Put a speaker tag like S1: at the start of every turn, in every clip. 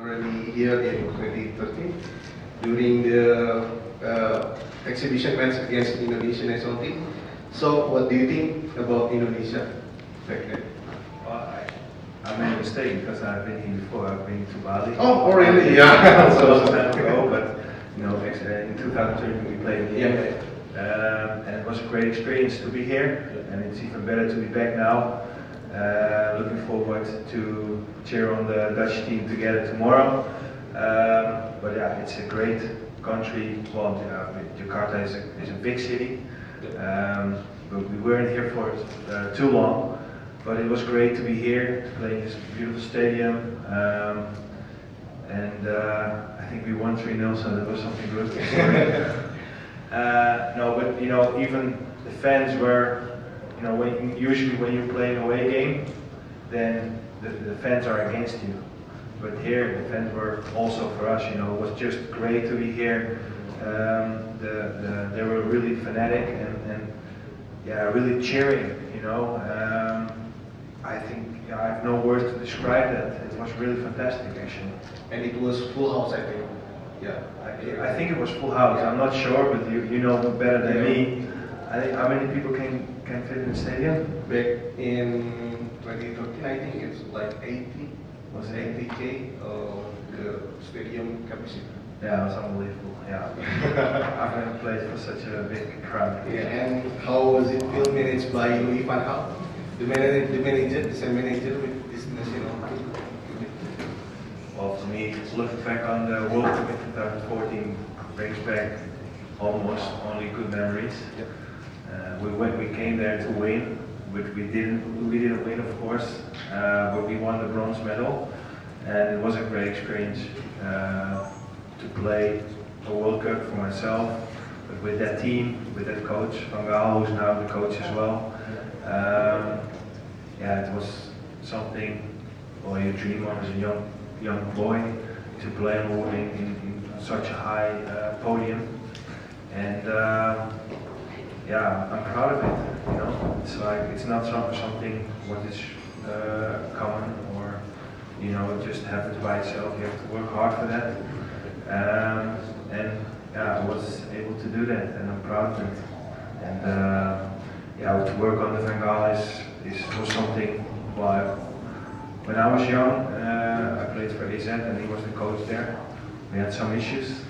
S1: already here in 2013 during the uh, exhibition match against Indonesian national team. So, what do you think about Indonesia back then?
S2: Well, I, I made a mistake because I've been here before. I've been to Bali.
S1: Oh, oh, really? Yeah.
S2: so long time ago, but you know, uh, in 2013 we played here. Um, and it was a great experience to be here, and it's even better to be back now. Uh, looking forward to cheer on the Dutch team together tomorrow. Um, but yeah, it's a great country. Well, Jakarta is a, is a big city, um, but we weren't here for uh, too long. But it was great to be here, to play in this beautiful stadium. Um, and uh, I think we won 3 0, so that was something good. uh, no, but you know, even the fans were, you know, when, usually when you play an away game, then the, the fans are against you. But here, the fans were also for us, you know, it was just great to be here. Um, the, the, they were really fanatic and, and yeah, really cheering, you know. Um, I think yeah, I have no words to describe that. It was really fantastic, actually.
S1: And it was full house, I think. Yeah.
S2: I, I think it was full house. I'm not sure, but you, you know better than me. I think how many people can can fit in the stadium?
S1: Back in 2013, I think it's like 80, was 80k uh, the stadium capacity.
S2: Yeah, it was unbelievable. Yeah, I've never played for such a big crowd.
S1: Yeah, and how was it feel managed by Louis van Gaal? The manager, the manager, the same manager with this national team.
S2: Well, for me, looking back on the World Cup in 2014 brings back almost only good memories. Uh, we went, we came there to win, which we didn't. We didn't win, of course, uh, but we won the bronze medal, and it was a great experience uh, to play a World Cup for myself, but with that team, with that coach Van Gaal, who's now the coach as well. Um, yeah, it was something well, you dream of as a young young boy to play on in, in, in such a high uh, podium, and uh, yeah, I'm proud of it. You know, it's like it's not some, something what is uh, common or you know it just happens by itself. You have to work hard for that, um, and yeah, I was able to do that, and I'm proud of it. And uh, yeah, to work on the Van is, is was something. Well, when I was young, uh, I played for AZ and he was the coach there. We had some issues,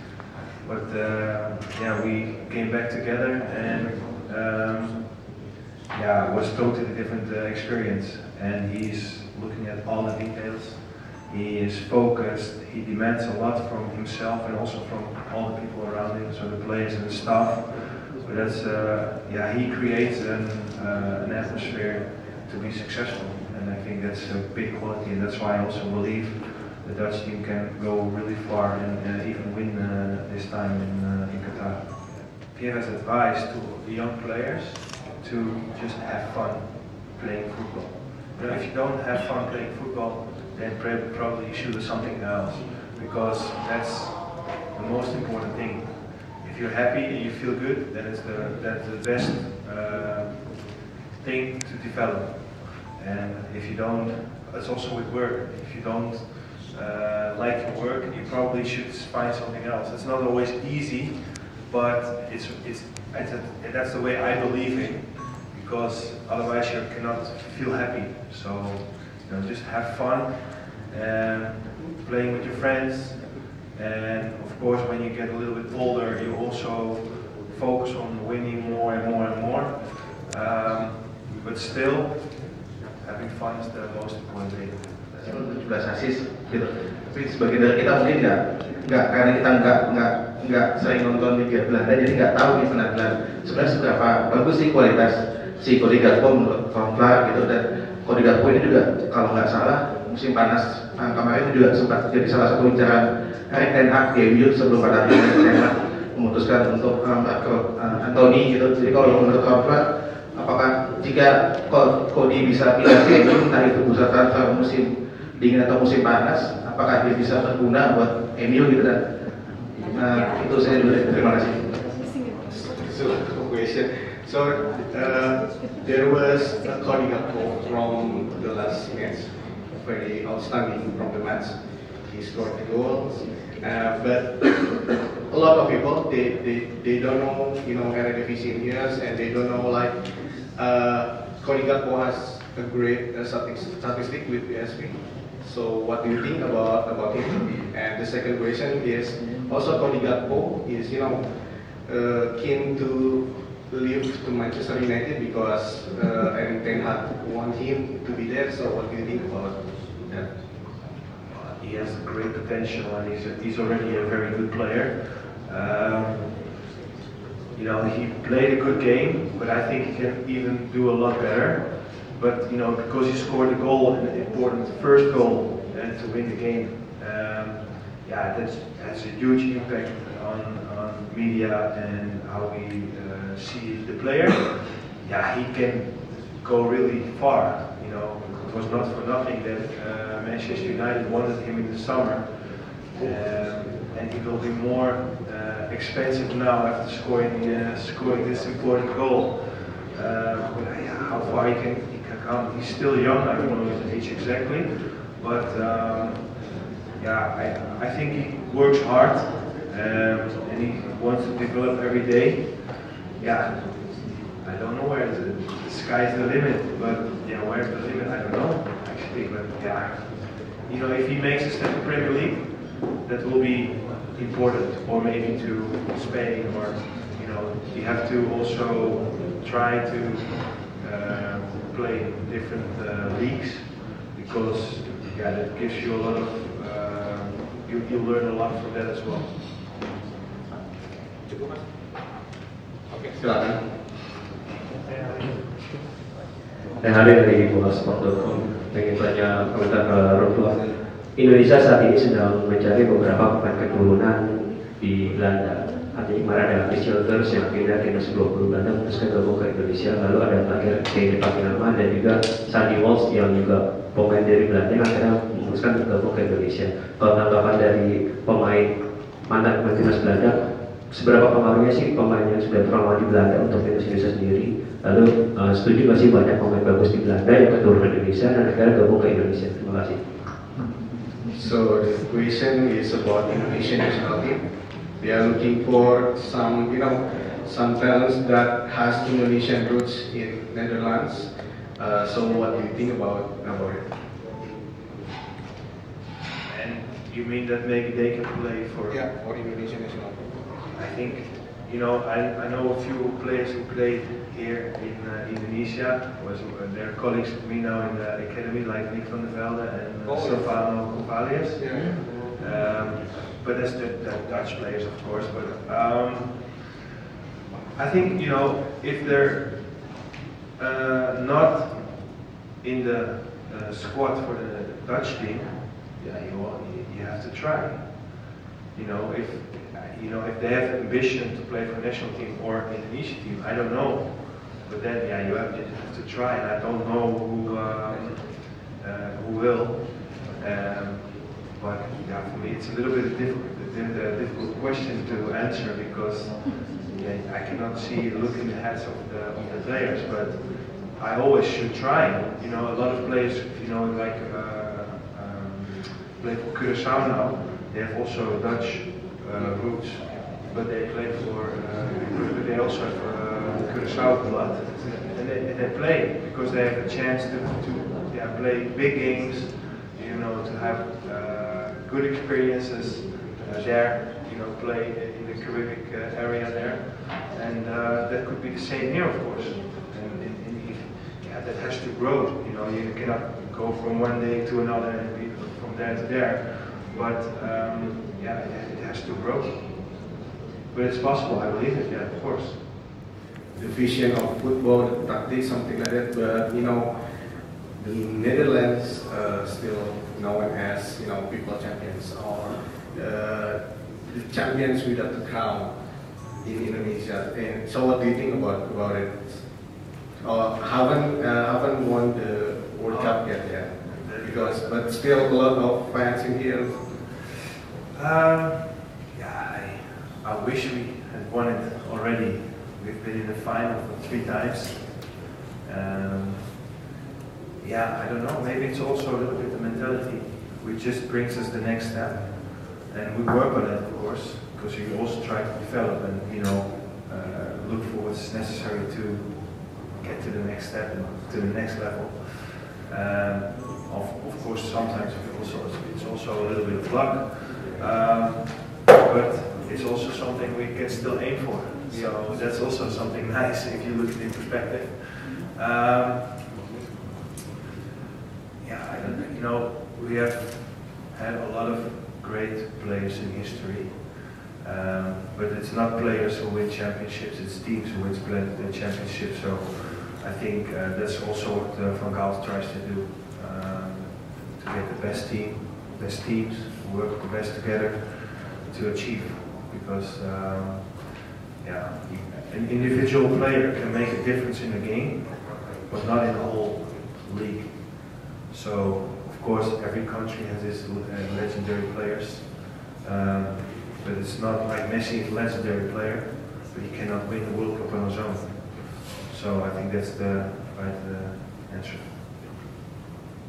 S2: but uh, yeah, we came back together and um, yeah, was totally different uh, experience. And he's looking at all the details. He is focused. He demands a lot from himself and also from all the people around him, so the players and the staff. So that's uh, yeah, he creates an, uh, an atmosphere to be successful and I think that's a big quality, and that's why I also believe the Dutch team can go really far and uh, even win uh, this time in, uh, in Qatar. Give us advice to young players to just have fun playing football. If you don't have fun playing football, then probably you should do something else because that's the most important thing. If you're happy and you feel good, then it's the that's the best uh, thing to develop. And if you don't, it's also with work. If you don't uh, like your work, you probably should find something else. It's not always easy, but it's it's, it's a, that's the way I believe in, because otherwise you cannot feel happy. So you know, just have fun and playing with your friends. And of course, when you get a little bit older, you also focus on winning more and more and more. Um, but still, having fun is the most important thing.
S3: 17 asis gitu. Tapi sebagian dari kita mungkin nggak nggak karena kita nggak nggak nggak sering nonton Liga Belanda jadi nggak tahu nih penampilan sebenarnya seberapa bagus sih kualitas si Cody Gakpo menurut Konfla gitu dan Cody Gakpo ini juga kalau nggak salah musim panas nah, kemarin juga sempat jadi salah satu incaran Erik Ten Hag di MU sebelum pada akhirnya memutuskan untuk um, ke uh, Anthony gitu jadi kalau menurut Konfla apakah jika Cody bisa pindah ke MU entah itu bursa transfer musim dingin atau musim panas apakah dia bisa berguna buat MU gitu dan nah, itu saya dulu terima kasih
S1: So, question. So, uh, there was a Cody Gakpo from the last match, very outstanding from the match. he scored the goals. Uh, but a lot of people they, they, they don't know you know Eredivisie in years and they don't know like uh, Cody Gakpo has a great uh, statistic with PSV. So what do you think about about him? And the second question is also Cody Gakpo is you know uh, keen to leave to Manchester United because uh, Erik Ten Hag want him to be there. So what do you think about that?
S2: he has great potential and he's, he's already a very good player. Um, you know, he played a good game, but I think he can even do a lot better. But you know, because he scored a goal, an important first goal, and to win the game, um, yeah, that's has a huge impact on, on media and how we uh, see the player. Yeah, he can go really far. You know, it was not for nothing that uh, Manchester United wanted him in the summer, um, and he will be more uh, expensive now after scoring uh, scoring this important goal. Uh, how far he can, come? He's still young. I don't know his age exactly, but um, yeah, I, I think he works hard um, and he wants to develop every day. Yeah, I don't know where the, the sky's the limit, but yeah, where's the limit? I don't know actually, but yeah, you know, if he makes a step to Premier League, that will be important, or maybe to Spain, or you know, you have to also try to uh, play in different uh, leagues because yeah, that gives you a lot of uh, you you learn a lot from that as well.
S1: Cukup mas? Oke, silakan.
S4: Dan hari dari bola.sport.com pengen tanya komentar ke Rodolf. Indonesia saat ini sedang mencari beberapa pemain keturunan di Belanda. Artinya kemarin ada Chris Childers yang pindah ke timnas 20 Belanda memutuskan gabung ke Indonesia. Lalu ada terakhir Kevin Pakinama dan juga Sandy Walsh yang juga pemain dari Belanda yang akhirnya memutuskan gabung ke Indonesia. Kalau tanggapan dari pemain mantan pemain timnas Belanda, seberapa pengaruhnya sih pemain yang sudah terlama di Belanda untuk timnas Indonesia sendiri? Lalu uh, setuju nggak sih banyak pemain bagus di Belanda yang keturunan Indonesia dan akhirnya gabung ke Indonesia? Terima kasih.
S1: So the question is about Indonesian national team. They are looking for some, you know, some talents that has Indonesian roots in Netherlands. Uh, so what do you think about about it?
S2: And you mean that maybe they can play for?
S1: Yeah, for Indonesian national team.
S2: I think, you know, I, I know a few players who played here in uh, Indonesia. Was uh, they're colleagues of me now in the academy, like Nick van der Velden and uh,
S1: Oh, yeah.
S2: Sylvano Comvalius.
S1: Yeah.
S2: Um, but that's the, the Dutch players, of course. But um, I think you know if they're uh, not in the uh, squad for the Dutch team, yeah, you, will- you have to try. You know, if you know if they have ambition to play for national team or Indonesian team, I don't know. But then, yeah, you have, you have to try, and I don't know who um, uh, who will. Um, but yeah, for me, it's a little bit difficult, difficult question to answer because I cannot see look in the heads of the, of the players. But I always should try. You know, a lot of players, you know, like uh, um, play for Curaçao now. They have also Dutch uh, roots, but they play for. Uh, they also have uh, Curaçao blood, and they, they play because they have a chance to, to yeah, play big games. You know, to have good experiences uh, there. You know, play in the Caribbean uh, area there, and uh, that could be the same here, of course. And, and, and yeah, that has to grow. You know, you cannot go from one day to another and be from there to there. But um, yeah, it, it has to grow. But it's possible, I believe it. Yeah, of course.
S1: the vision of football, the tactics, something like that. But you know, the Netherlands uh, still known as you know people champions or uh, the champions without the crown in Indonesia. And so, what do you think about about it? Uh, haven't uh, haven't won the World Cup yet, yeah. Because but still a lot of fans in here.
S2: Um, yeah, I, I wish we had won it already. We've been in the final for three times. Um, yeah, I don't know. Maybe it's also a little bit the mentality. Which just brings us the next step. And we work on it, of course, because you also try to develop and, you know, uh, look for what's necessary to get to the next step and to the next level. Um, of, of course, sometimes it's also, it's also a little bit of luck, um, but it's also something we can still aim for. So that's also something nice if you look at it in perspective. Um, yeah, I don't, you know, we have had a lot of great players in history, um, but it's not players who win championships, it's teams who win the championship. So I think uh, that's also what uh, Van Gaal tries to do, um, to get the best team, best teams, work the best together to achieve. Because um, yeah, an individual player can make a difference in a game, but not in the whole league. So of course, every country has its uh, legendary players, um, but it's not like Messi is a legendary player, but he cannot win the World Cup on his own. So I think that's the right uh, answer.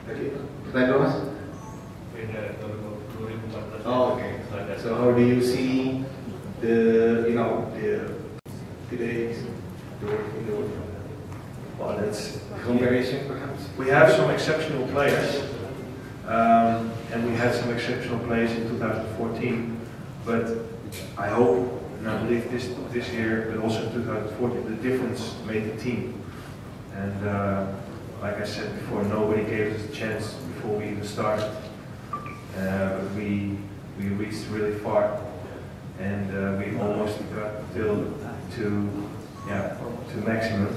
S3: Tadi pertanyaan mas?
S1: Oh, okay. So how do you see the, you know, the today's the work in the world?
S2: Well, that's
S1: Comparison perhaps?
S2: We have some exceptional players, um, and we had some exceptional plays in 2014. But I hope, and I believe this this year, but also in 2014, the difference made the team. And uh, like I said before, nobody gave us a chance before we even started. Uh, we we reached really far, and uh, we almost got till to yeah to maximum.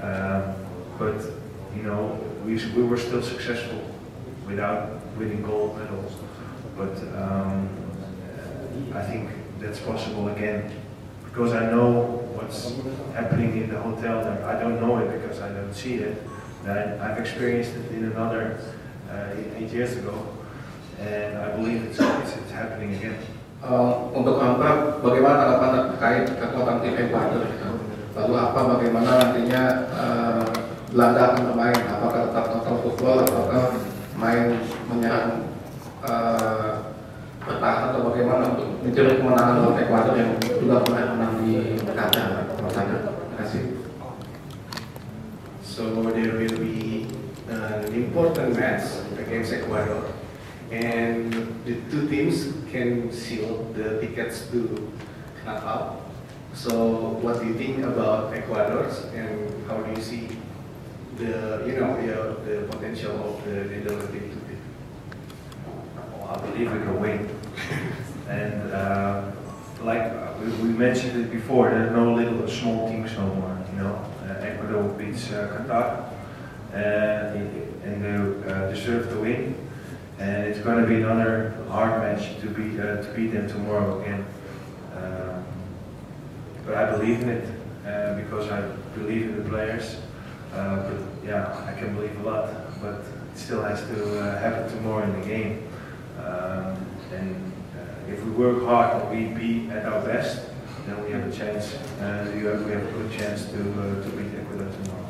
S2: Um, but you know, we, we were still successful without winning gold medals. But um, I think that's possible again because I know what's happening in the hotel there. I don't know it because I don't see it. And I've experienced it in another uh, eight years ago, and I believe it's, it's, it's happening again.
S3: Uh, untuk Ampra, bagaimana tanggapan terkait kekuatan tim Ecuador? Lalu apa bagaimana nantinya uh, Belanda akan bermain? Apakah tetap total football apakah main menyerang uh, bertahan atau bagaimana untuk mencuri kemenangan lawan Ecuador yang juga pernah menang di Qatar? Terima kasih.
S1: So there will be an important match against Ecuador, and the two teams can seal the tickets to knockout. So what do you think about Ecuador, and how do you see the you know the, the potential of the team to be?
S2: I believe we can win. and uh, like uh, we, we mentioned it before, there are no little small teams no more. You know, uh, Ecuador beats uh, Qatar, and and they uh, deserve to win. And it's going to be another hard match to beat uh, to beat them tomorrow again. Um, but I believe in it uh, because I believe in the players. Uh, but yeah, I can believe a lot, but it still has to uh, happen tomorrow in the game. Um, and uh, if we work hard and we be at our best, then we have a chance. Uh, we have a good chance to uh, to beat Ecuador tomorrow.